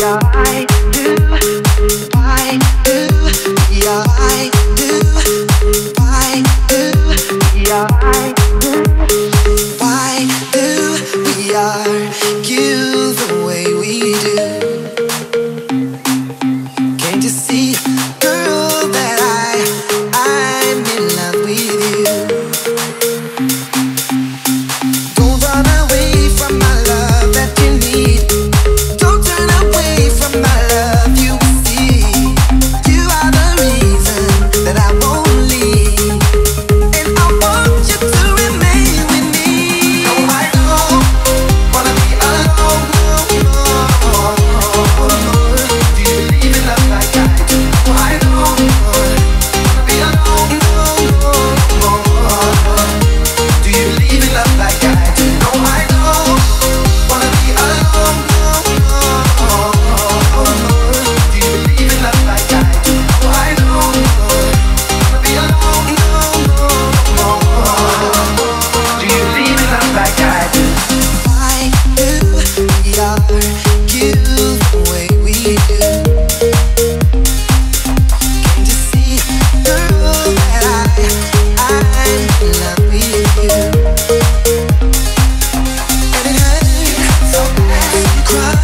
your.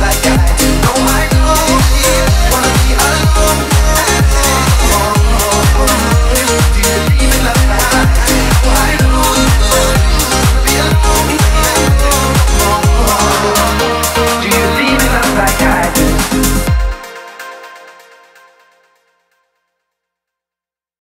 like I do. No,